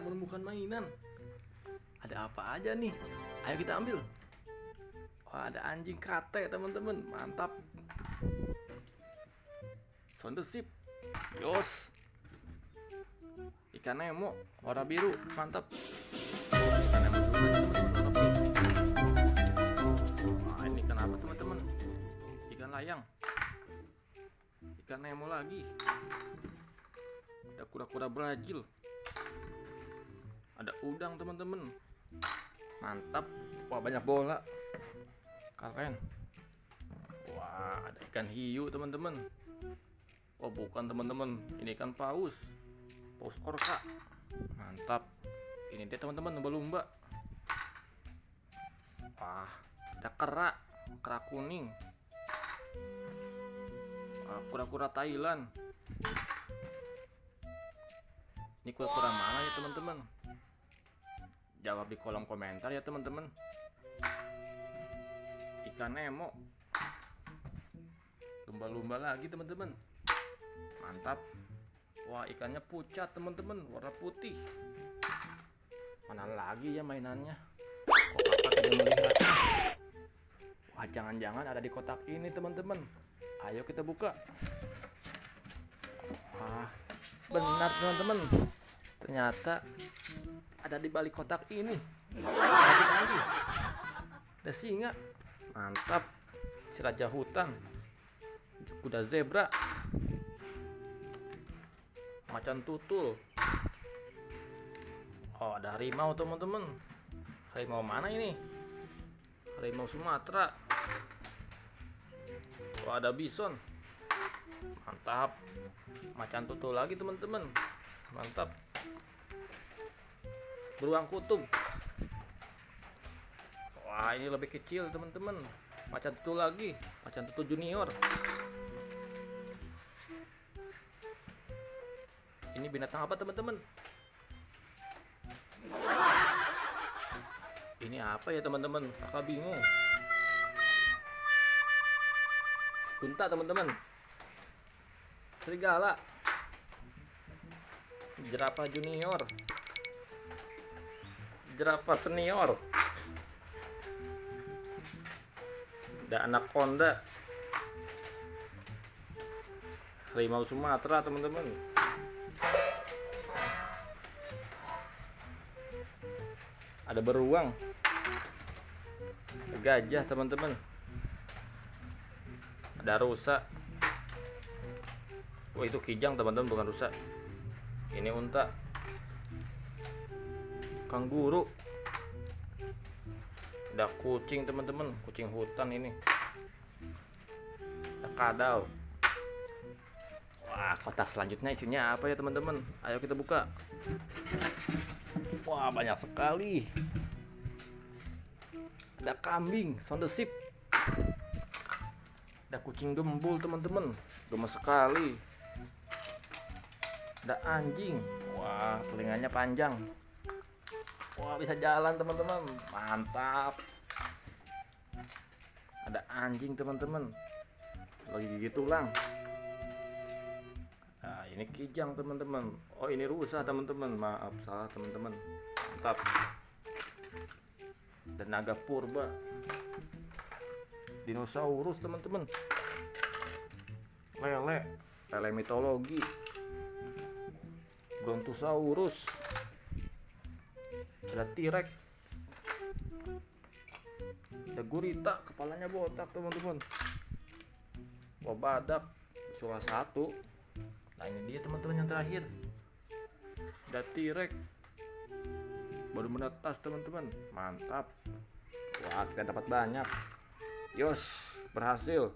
menemukan mainan. Ada apa aja nih? Ayo kita ambil. Wah, ada anjing kate, teman-teman. Mantap. Sound ship. Yos. Ikan Nemo warna biru, mantap. Ikan Nemo. Wah, ini ikan apa, teman-teman? Ikan layang. Ikan Nemo lagi. Ada kura-kura Brazil. Ada udang, teman-teman. Mantap. Wah, banyak bola. Keren. Wah, ada ikan hiu, teman-teman. Oh, bukan, teman-teman. Ini ikan paus. Paus orka. Mantap. Ini dia, teman-teman, lumba-lumba. Wah, ada kera. Kera kuning. Kura-kura Thailand. Ini kura-kura mana ya, teman-teman? Jawab di kolom komentar ya, teman-teman. Ikan Nemo. Lumba-lumba lagi teman-teman. Mantap. Wah ikannya pucat teman-teman. Warna putih. Mana lagi ya mainannya? Kok kakak tidak melihat. Wah jangan-jangan ada di kotak ini teman-teman. Ayo kita buka. Wah benar teman-teman. Ternyata ada di balik kotak ini. Ada singa. Mantap. Si raja hutan. Kuda zebra. Macan tutul. Oh ada harimau teman-teman. Harimau mana ini? Harimau Sumatera. Oh ada bison mantap. Macan tutul lagi teman-teman. Mantap. Beruang kutub Wah ini lebih kecil teman-teman. Macan tutul lagi. Macan tutul junior. Ini binatang apa teman-teman? Ini apa ya teman-teman? Kakak bingung. Unta teman-teman Serigala. Jerapah junior. Jerapah senior. Ada anaconda harimau Sumatera teman-teman. Ada beruang. Gajah teman-teman. Ada rusa wah itu kijang teman-teman bukan rusa ini unta. Kangguru ada kucing teman-teman. Kucing hutan ini. Ada kadal. Wah kotak selanjutnya isinya apa ya teman-teman? Ayo kita buka. Wah banyak sekali. Ada kambing sound the ship ada kucing gembul teman-teman. Gemes sekali ada anjing. Wah telinganya panjang. Wah bisa jalan teman-teman. Mantap. Ada anjing teman-teman. Lagi gigi tulang. Nah ini kijang teman-teman. Oh ini rusa teman-teman. Maaf salah teman-teman. Mantap. Dan naga purba. Dinosaurus teman-teman. Lele. Lele mitologi Brontosaurus. Ada T-Rex. Ada gurita. Kepalanya botak teman-teman. Wah badak suara satu. Nah ini dia teman-teman yang terakhir. Ada T-Rex. Baru menetas teman-teman. Mantap. Wah kita dapat banyak. Yos berhasil